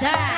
sad.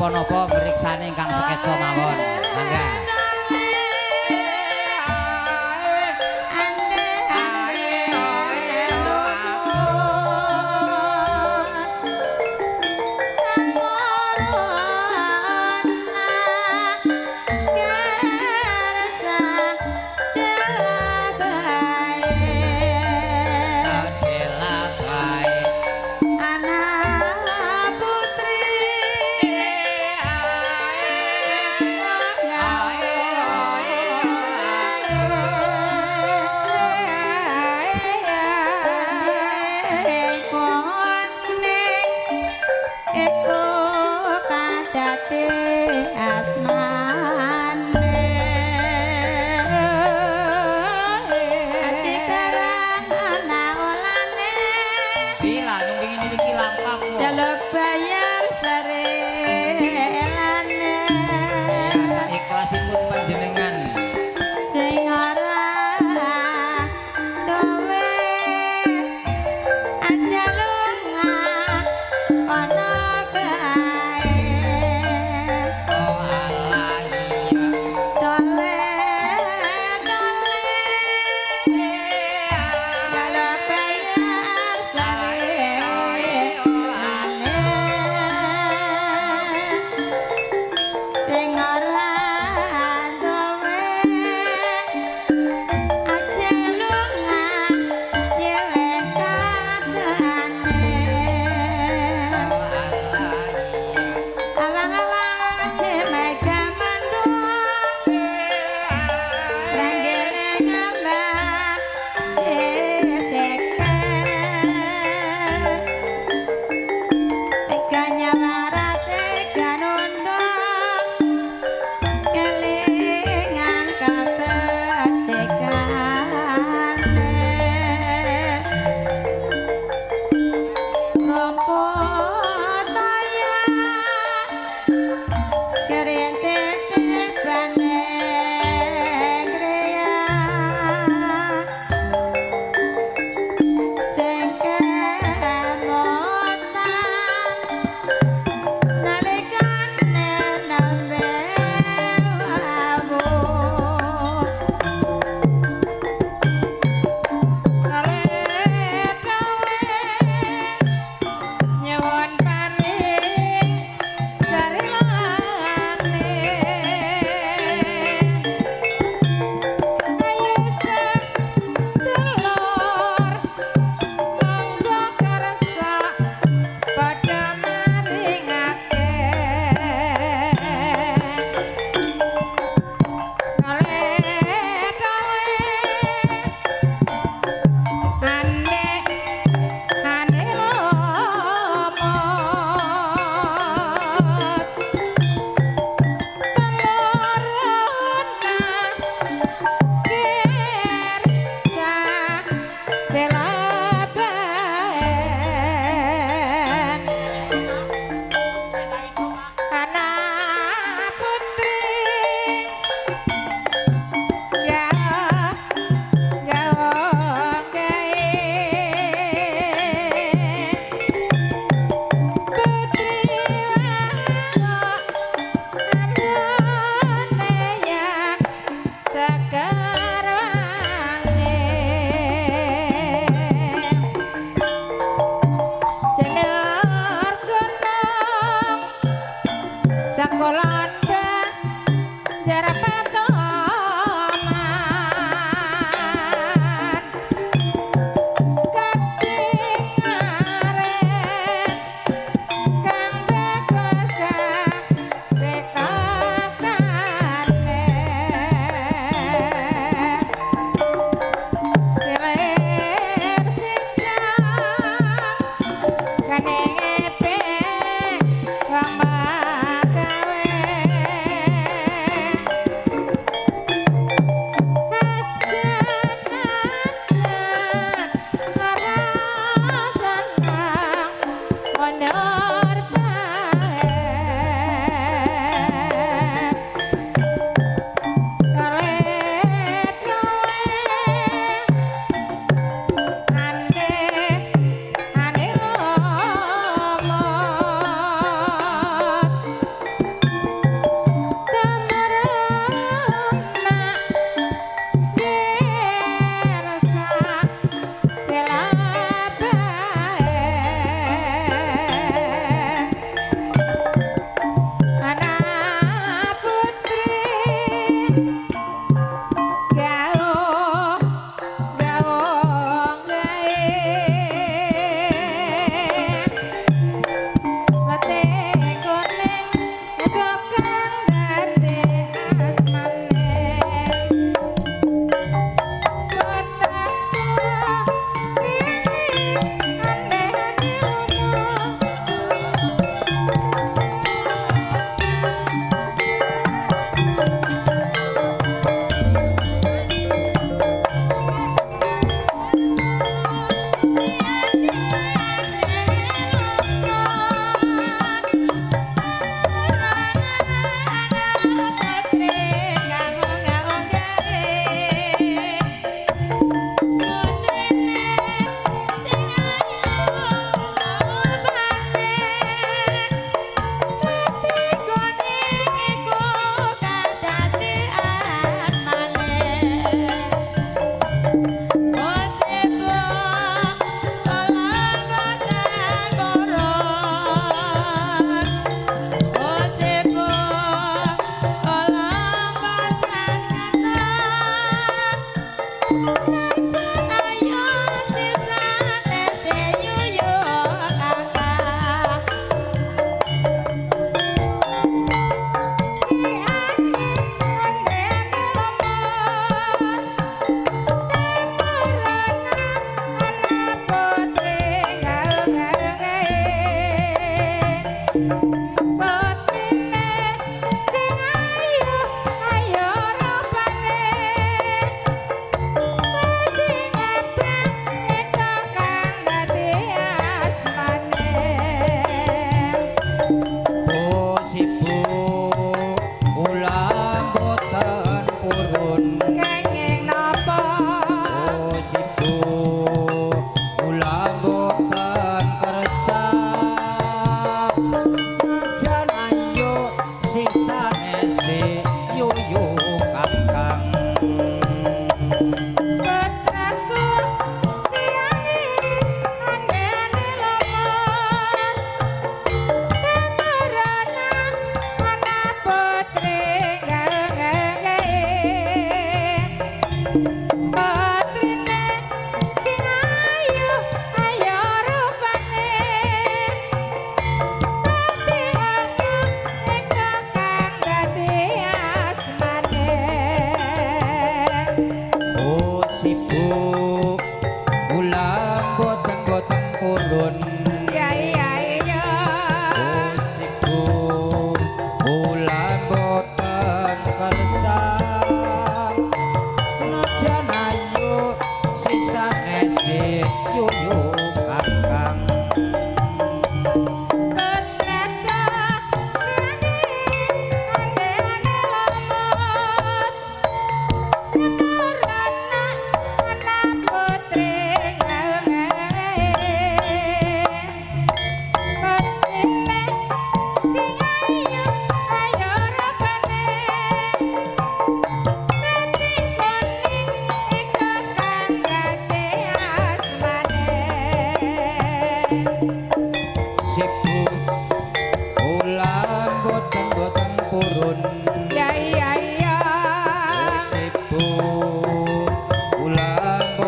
Napa-napa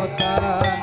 boten